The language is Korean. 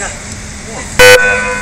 야. 우와.